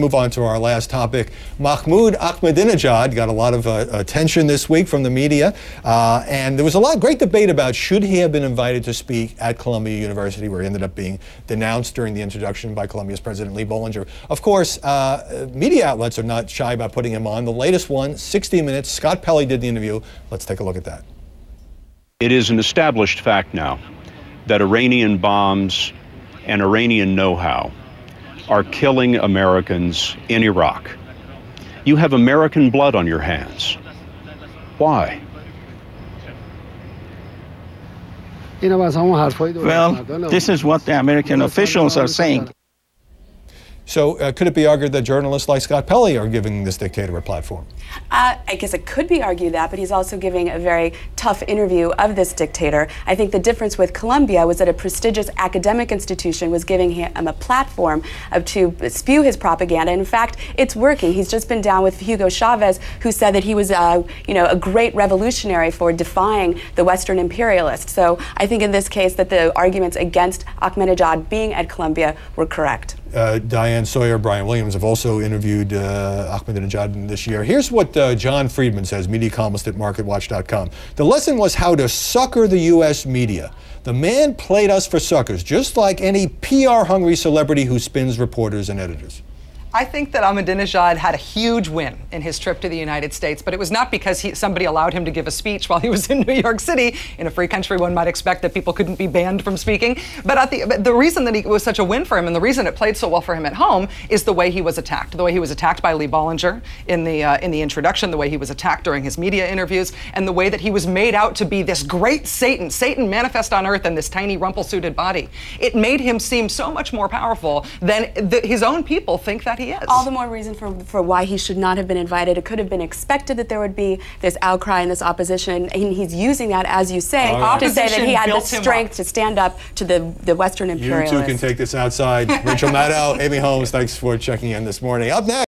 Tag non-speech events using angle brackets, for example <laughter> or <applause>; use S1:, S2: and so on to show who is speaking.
S1: Move on to our last topic. Mahmoud Ahmadinejad got a lot of uh, attention this week from the media, uh, and there was a lot of great debate about should he have been invited to speak at Columbia University, where he ended up being denounced during the introduction by Columbia's President Lee Bollinger. Of course, uh, media outlets are not shy about putting him on. The latest one, 60 Minutes. Scott Pelley did the interview. Let's take a look at that.
S2: It is an established fact now that Iranian bombs and Iranian know-how are killing Americans in Iraq. You have American blood on your hands. Why?
S3: Well, this is what the American officials are saying.
S1: So, uh, could it be argued that journalists like Scott Pelley are giving this dictator a platform?
S4: Uh, I guess it could be argued that, but he's also giving a very tough interview of this dictator. I think the difference with Columbia was that a prestigious academic institution was giving him a platform of, to spew his propaganda. In fact, it's working. He's just been down with Hugo Chavez, who said that he was, uh, you know, a great revolutionary for defying the Western imperialists. So I think in this case that the arguments against Ahmadinejad being at Columbia were correct.
S1: Uh, Diane Sawyer, Brian Williams have also interviewed uh, Ahmadinejad this year. Here's what uh, Jon Friedman says, media columnist at MarketWatch.com. The lesson was how to sucker the U.S. media. The man played us for suckers, just like any PR-hungry celebrity who spins reporters and editors.
S5: I think that Ahmadinejad had a huge win in his trip to the United States, but it was not because he, somebody allowed him to give a speech while he was in <laughs> New York City. In a free country, one might expect that people couldn't be banned from speaking. But, the, but the reason that he was such a win for him and the reason it played so well for him at home is the way he was attacked. The way he was attacked by Lee Bollinger in the, uh, in the introduction, the way he was attacked during his media interviews, and the way that he was made out to be this great Satan, Satan manifest on earth in this tiny rumple-suited body. It made him seem so much more powerful than the, his own people think that he is.
S4: All the more reason for, for why he should not have been invited. It could have been expected that there would be this outcry and this opposition, and he's using that, as you say, right. to say that he had the strength to stand up to the, the Western imperialists.
S1: You two can take this outside. Rachel Maddow, <laughs> Amy Holmes, thanks for checking in this morning. Up next.